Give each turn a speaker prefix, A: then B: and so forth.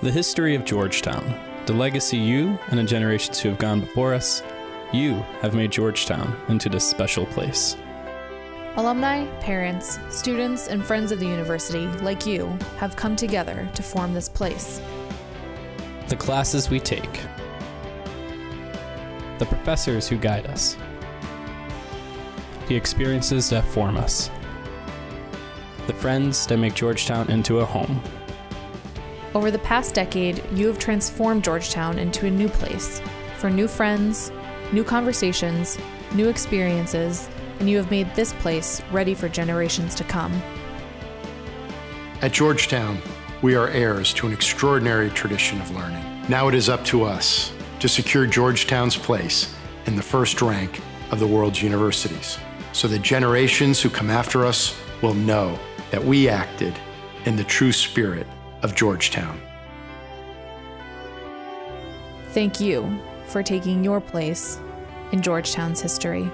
A: The history of Georgetown, the legacy you and the generations who have gone before us, you have made Georgetown into this special place.
B: Alumni, parents, students, and friends of the university, like you, have come together to form this place.
A: The classes we take, the professors who guide us, the experiences that form us, the friends that make Georgetown into a home.
B: Over the past decade, you have transformed Georgetown into a new place for new friends, new conversations, new experiences, and you have made this place ready for generations to come.
C: At Georgetown, we are heirs to an extraordinary tradition of learning. Now it is up to us to secure Georgetown's place in the first rank of the world's universities so that generations who come after us will know that we acted in the true spirit of Georgetown.
B: Thank you for taking your place in Georgetown's history.